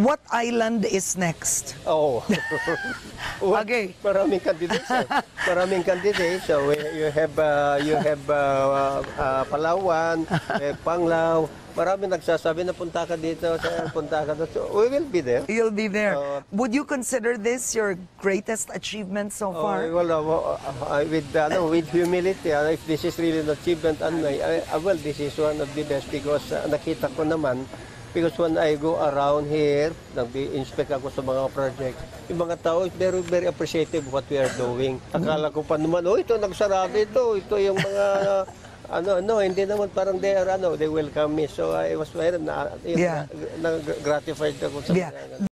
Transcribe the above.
what island is next? Oh. Well, Okay. Maraming candidates. Maraming candidates. So we, you have uh, you have uh, uh, Palawan, eh, Panglao. Maraming nagsasabi na punta ka dito, sa punta ka doon. So we will be there. You'll be there. Uh, Would you consider this your greatest achievement so Oh, far? well, uh, uh, with uh, no, with humility, uh, if this is really an achievement, I, I, well, this is one of the best because uh, nakita ko naman, because when I go around here, nag-inspect ako sa mga projects, yung mga tao is very, very appreciative of what we are doing. Akala ko pa naman, oh, ito, nagsarado ito, ito yung mga, ano, no, hindi naman parang they are, ano, they welcome me. So I was very, na, Yeah. na, gratified ako sa Yeah. mga-